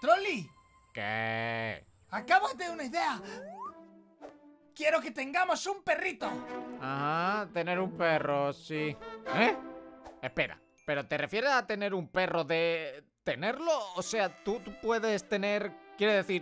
Trolli, ¿Qué? acabo de una idea. Quiero que tengamos un perrito. Ajá, tener un perro, sí. ¿Eh? Espera, ¿pero te refieres a tener un perro de... tenerlo? O sea, tú, tú puedes tener... Quiere decir,